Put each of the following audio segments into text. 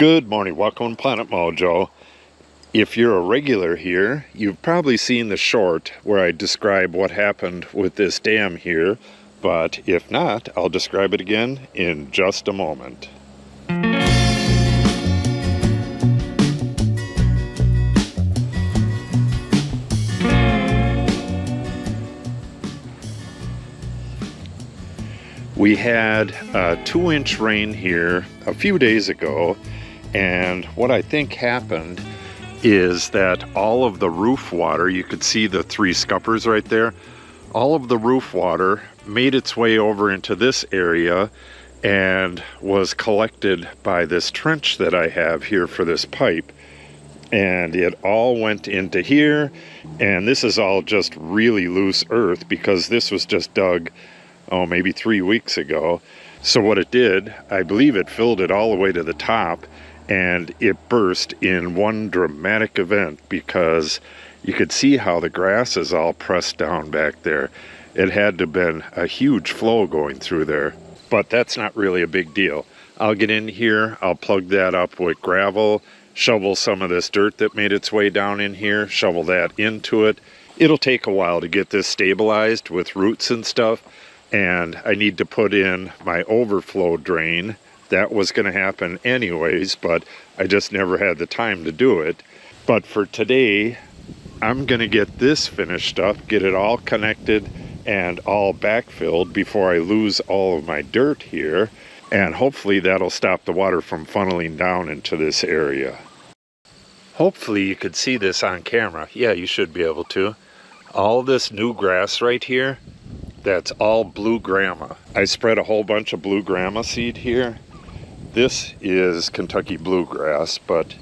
Good morning, welcome to Planet Mojo. If you're a regular here, you've probably seen the short where I describe what happened with this dam here, but if not, I'll describe it again in just a moment. We had a two inch rain here a few days ago, and what I think happened is that all of the roof water, you could see the three scuppers right there, all of the roof water made its way over into this area and was collected by this trench that I have here for this pipe. And it all went into here, and this is all just really loose earth because this was just dug oh, maybe three weeks ago. So what it did, I believe it filled it all the way to the top and it burst in one dramatic event because you could see how the grass is all pressed down back there. It had to have been a huge flow going through there, but that's not really a big deal. I'll get in here, I'll plug that up with gravel, shovel some of this dirt that made its way down in here, shovel that into it. It'll take a while to get this stabilized with roots and stuff, and I need to put in my overflow drain. That was going to happen anyways, but I just never had the time to do it. But for today, I'm going to get this finished up, get it all connected and all backfilled before I lose all of my dirt here. And hopefully that'll stop the water from funneling down into this area. Hopefully you could see this on camera. Yeah, you should be able to. All this new grass right here, that's all blue grama. I spread a whole bunch of blue grama seed here. This is Kentucky bluegrass, but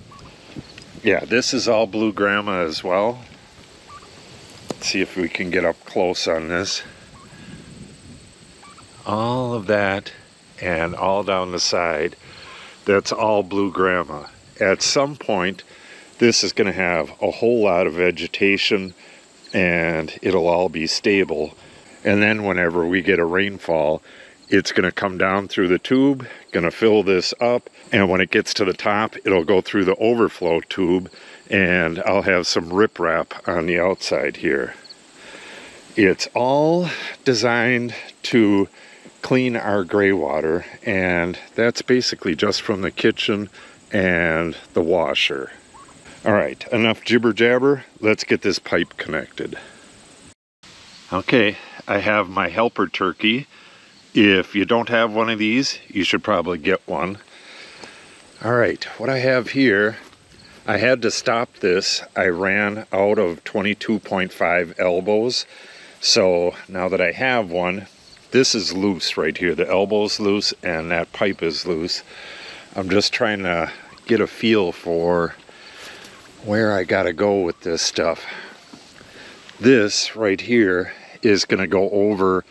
yeah, this is all blue grama as well. Let's see if we can get up close on this. All of that and all down the side, that's all blue grama. At some point, this is going to have a whole lot of vegetation and it'll all be stable and then whenever we get a rainfall, it's going to come down through the tube, going to fill this up, and when it gets to the top, it'll go through the overflow tube, and I'll have some riprap on the outside here. It's all designed to clean our gray water, and that's basically just from the kitchen and the washer. All right, enough jibber jabber. Let's get this pipe connected. Okay, I have my helper turkey. If you don't have one of these, you should probably get one. All right, what I have here, I had to stop this. I ran out of 22.5 elbows. So now that I have one, this is loose right here. The elbow's loose and that pipe is loose. I'm just trying to get a feel for where I gotta go with this stuff. This right here is going to go over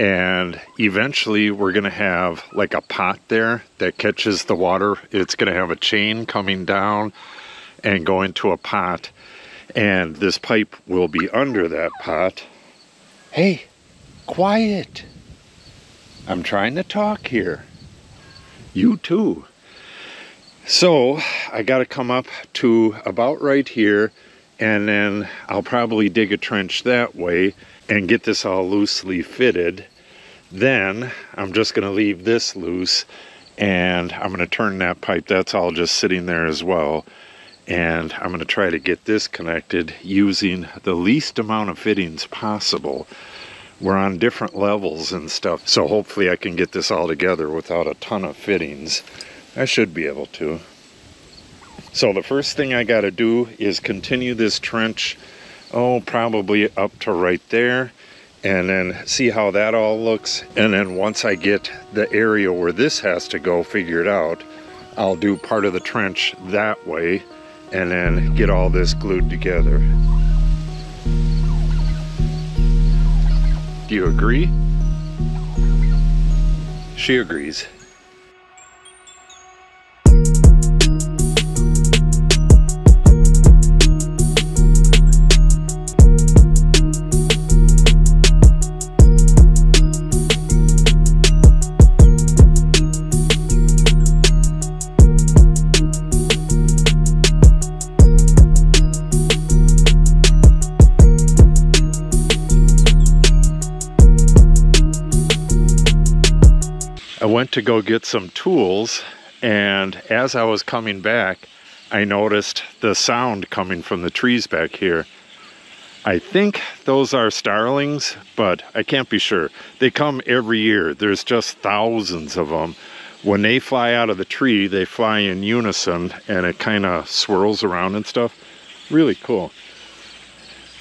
and eventually we're going to have like a pot there that catches the water. It's going to have a chain coming down and go into a pot and this pipe will be under that pot. Hey, quiet. I'm trying to talk here. You too. So I got to come up to about right here and then I'll probably dig a trench that way and get this all loosely fitted. Then I'm just going to leave this loose and I'm going to turn that pipe. That's all just sitting there as well. And I'm going to try to get this connected using the least amount of fittings possible. We're on different levels and stuff, so hopefully I can get this all together without a ton of fittings. I should be able to. So the first thing I got to do is continue this trench oh, probably up to right there and then see how that all looks. And then once I get the area where this has to go figured out, I'll do part of the trench that way and then get all this glued together. Do you agree? She agrees. Went to go get some tools and as I was coming back, I noticed the sound coming from the trees back here. I think those are starlings, but I can't be sure. They come every year. There's just thousands of them. When they fly out of the tree, they fly in unison and it kind of swirls around and stuff. Really cool.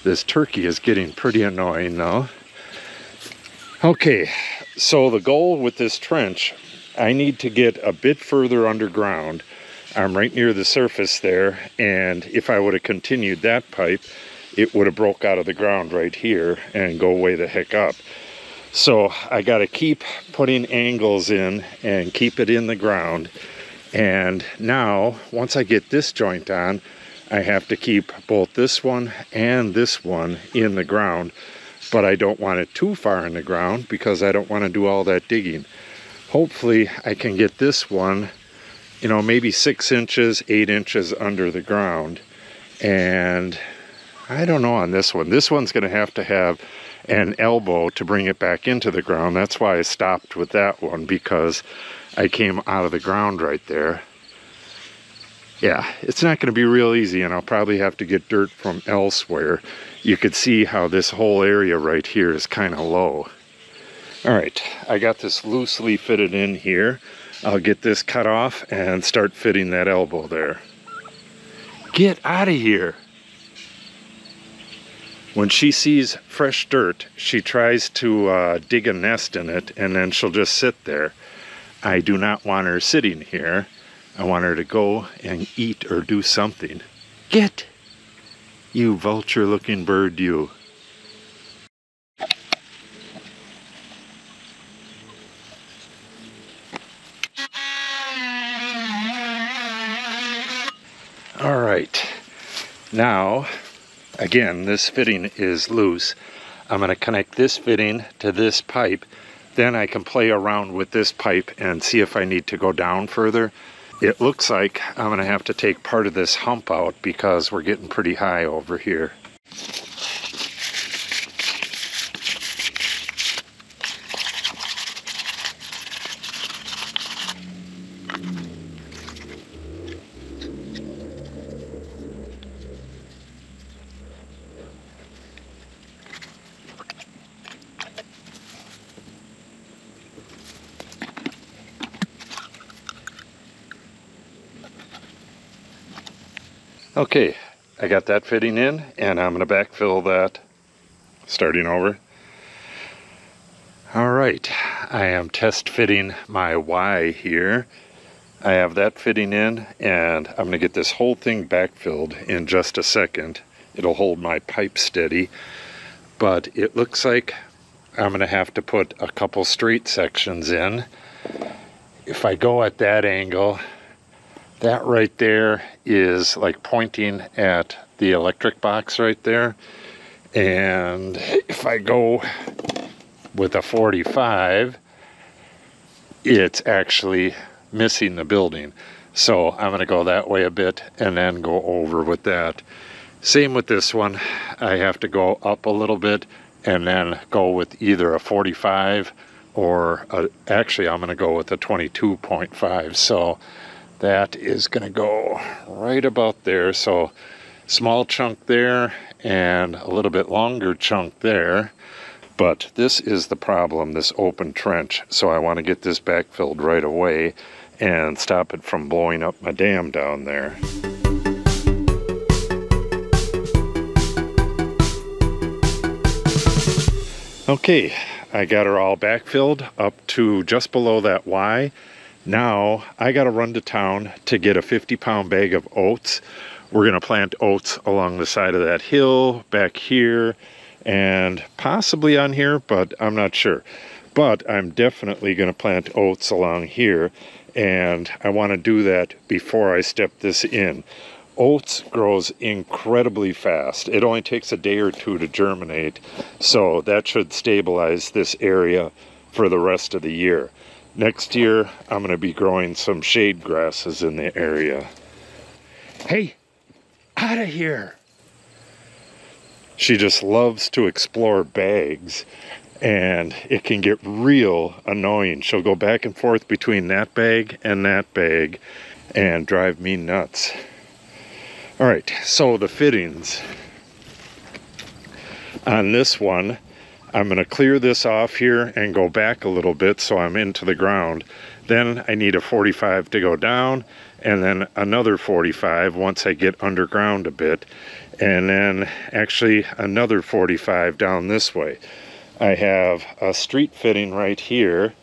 This turkey is getting pretty annoying now. Okay, so the goal with this trench, I need to get a bit further underground. I'm right near the surface there, and if I would have continued that pipe, it would have broke out of the ground right here and go way the heck up. So I got to keep putting angles in and keep it in the ground. And now, once I get this joint on, I have to keep both this one and this one in the ground. But I don't want it too far in the ground because I don't want to do all that digging. Hopefully I can get this one, you know, maybe six inches, eight inches under the ground. And I don't know on this one. This one's going to have to have an elbow to bring it back into the ground. That's why I stopped with that one because I came out of the ground right there. Yeah, it's not going to be real easy and I'll probably have to get dirt from elsewhere. You could see how this whole area right here is kind of low. All right, I got this loosely fitted in here. I'll get this cut off and start fitting that elbow there. Get out of here. When she sees fresh dirt, she tries to uh, dig a nest in it and then she'll just sit there. I do not want her sitting here. I want her to go and eat or do something. Get! You vulture looking bird, you. All right, now Again, this fitting is loose. I'm going to connect this fitting to this pipe. Then I can play around with this pipe and see if I need to go down further. It looks like I'm going to have to take part of this hump out because we're getting pretty high over here. Okay, I got that fitting in and I'm going to backfill that starting over. All right, I am test fitting my Y here. I have that fitting in and I'm going to get this whole thing backfilled in just a second. It'll hold my pipe steady, but it looks like I'm going to have to put a couple straight sections in. If I go at that angle, that right there is like pointing at the electric box right there. And if I go with a 45, it's actually missing the building. So I'm going to go that way a bit and then go over with that. Same with this one. I have to go up a little bit and then go with either a 45 or a, actually I'm going to go with a 22.5. So that is going to go right about there. So small chunk there and a little bit longer chunk there. But this is the problem, this open trench. So I want to get this backfilled right away and stop it from blowing up my dam down there. Okay, I got her all backfilled up to just below that Y now I got to run to town to get a 50 pound bag of oats. We're going to plant oats along the side of that hill, back here, and possibly on here, but I'm not sure. But I'm definitely going to plant oats along here, and I want to do that before I step this in. Oats grows incredibly fast. It only takes a day or two to germinate, so that should stabilize this area for the rest of the year. Next year, I'm going to be growing some shade grasses in the area. Hey, out of here! She just loves to explore bags, and it can get real annoying. She'll go back and forth between that bag and that bag and drive me nuts. All right, so the fittings on this one, I'm going to clear this off here and go back a little bit so I'm into the ground. Then I need a 45 to go down and then another 45 once I get underground a bit and then actually another 45 down this way. I have a street fitting right here.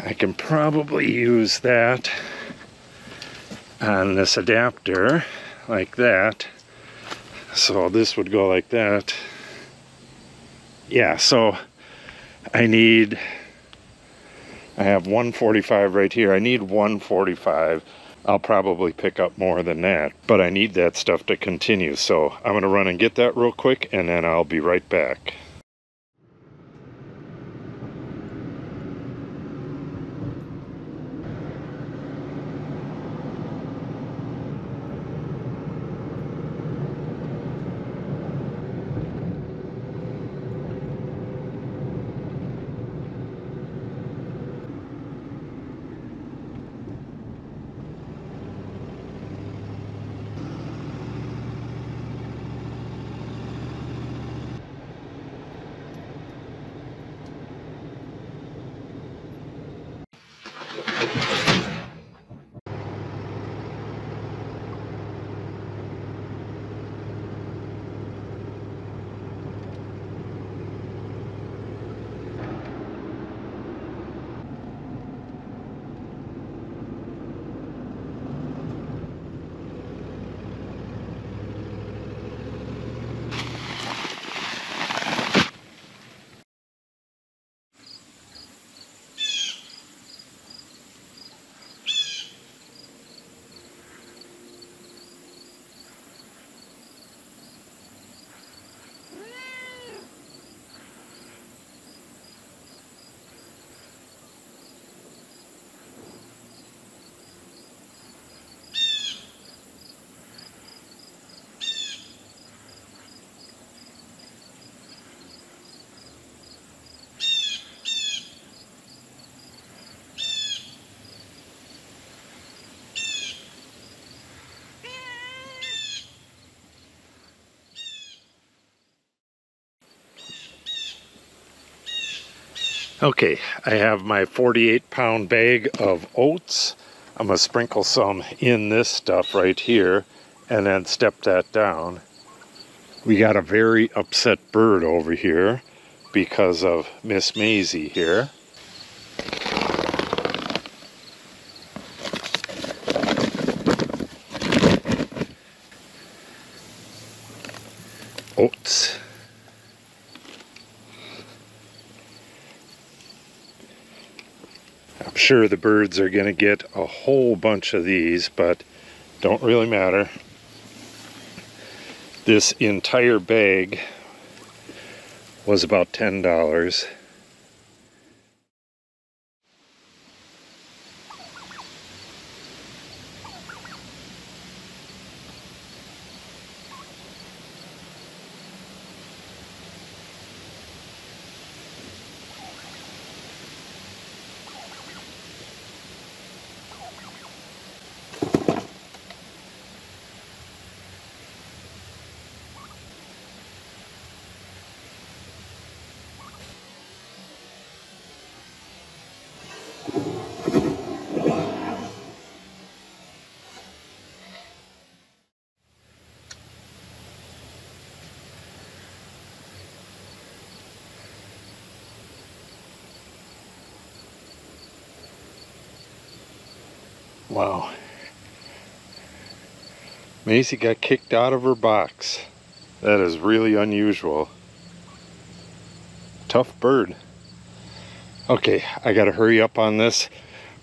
I can probably use that on this adapter like that. So this would go like that. Yeah, so I need, I have 145 right here. I need 145. I'll probably pick up more than that, but I need that stuff to continue. So I'm gonna run and get that real quick and then I'll be right back. Okay, I have my 48 pound bag of oats. I'm gonna sprinkle some in this stuff right here and then step that down. We got a very upset bird over here because of Miss Mazie here. Oats. I'm sure the birds are going to get a whole bunch of these, but don't really matter. This entire bag was about $10. Wow. Mazie got kicked out of her box. That is really unusual. Tough bird. Okay, I gotta hurry up on this.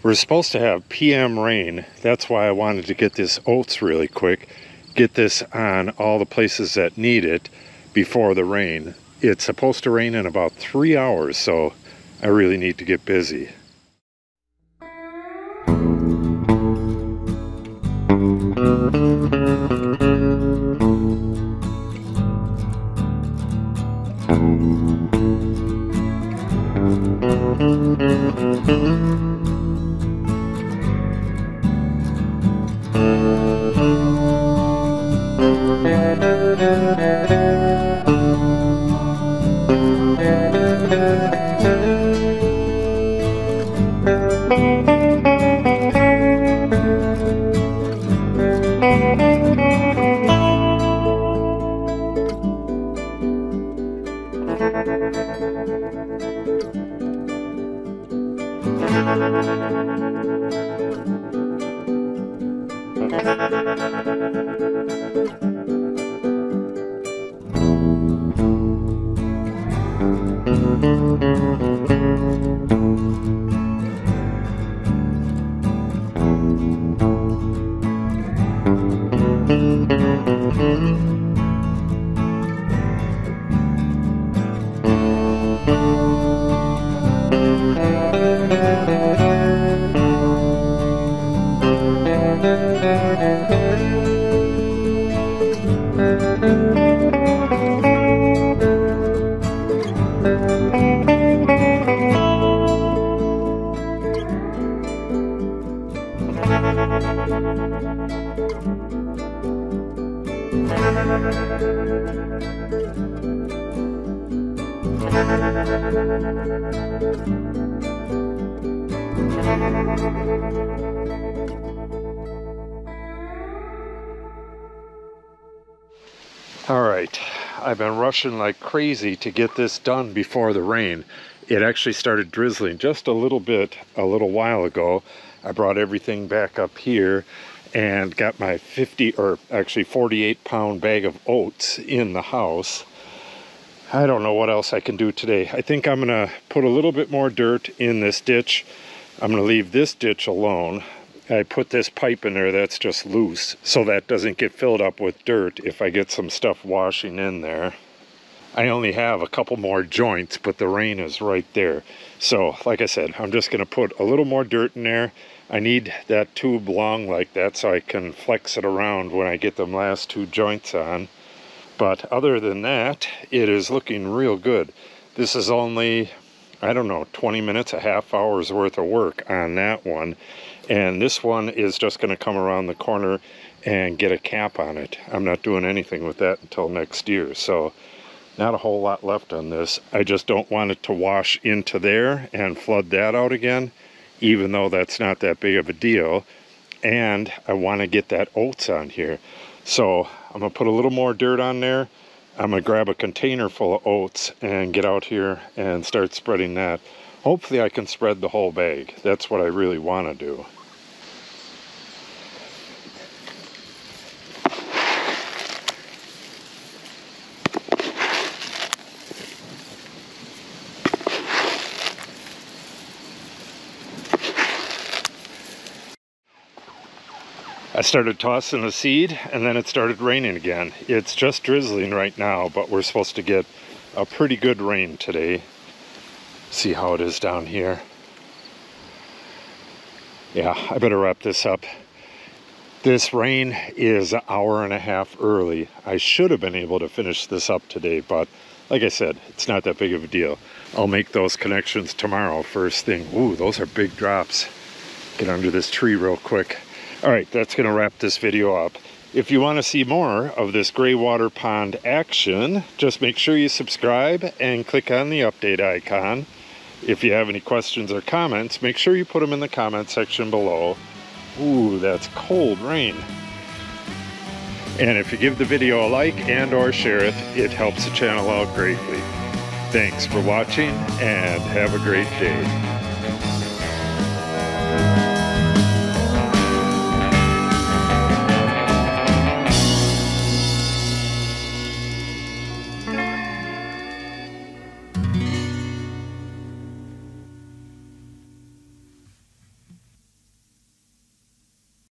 We're supposed to have PM rain. That's why I wanted to get this oats really quick. Get this on all the places that need it before the rain. It's supposed to rain in about three hours, so I really need to get busy. All right, I've been rushing like crazy to get this done before the rain. It actually started drizzling just a little bit a little while ago. I brought everything back up here and got my 50 or actually 48 pound bag of oats in the house. I don't know what else I can do today. I think I'm gonna put a little bit more dirt in this ditch. I'm gonna leave this ditch alone. I put this pipe in there that's just loose so that doesn't get filled up with dirt if I get some stuff washing in there. I only have a couple more joints, but the rain is right there. So, like I said, I'm just gonna put a little more dirt in there. I need that tube long like that so I can flex it around when I get them last two joints on. But other than that, it is looking real good. This is only, I don't know, 20 minutes, a half hour's worth of work on that one. And this one is just going to come around the corner and get a cap on it. I'm not doing anything with that until next year. So not a whole lot left on this. I just don't want it to wash into there and flood that out again, even though that's not that big of a deal. And I want to get that oats on here. So I'm to put a little more dirt on there. I'm to grab a container full of oats and get out here and start spreading that. Hopefully I can spread the whole bag. That's what I really want to do. I started tossing the seed and then it started raining again. It's just drizzling right now, but we're supposed to get a pretty good rain today. See how it is down here. Yeah, I better wrap this up. This rain is an hour and a half early. I should have been able to finish this up today, but like I said, it's not that big of a deal. I'll make those connections tomorrow first thing. Ooh, those are big drops. Get under this tree real quick. All right, that's going to wrap this video up. If you want to see more of this gray water pond action, just make sure you subscribe and click on the update icon. If you have any questions or comments, make sure you put them in the comment section below. Ooh, that's cold rain. And if you give the video a like and or share it, it helps the channel out greatly. Thanks for watching and have a great day.